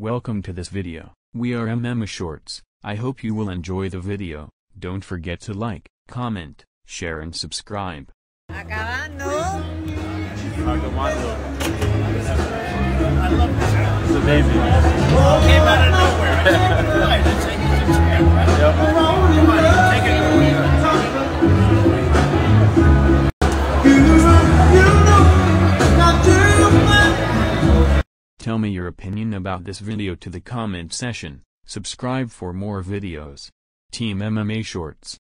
Welcome to this video. We are MMA Shorts. I hope you will enjoy the video. Don't forget to like, comment, share and subscribe. Acabando. It's amazing. came out of Tell me your opinion about this video to the comment section. Subscribe for more videos. Team MMA Shorts.